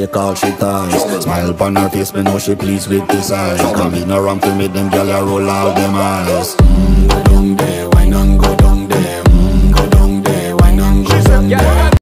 Take all she ties Smile upon her face, me know she pleased with this eyes Come in around to me, them, girl, I roll all them eyes mm, go down there, why none go down there? Mm, go down there, why none go down there?